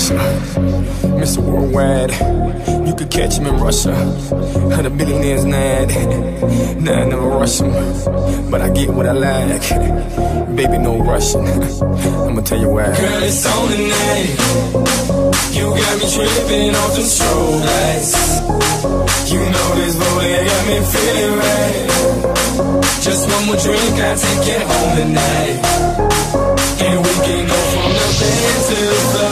Russia, Mr. Worldwide. You could catch him in Russia, and the billionaires mad. Nah, never rush him, but I get what I like. Baby, no rushing. I'ma tell you why. Girl, it's on tonight. You got me tripping off the strobe lights. You know this rolling got me feeling right. Just one more drink, I take it home tonight, and we can go from the bed to the floor.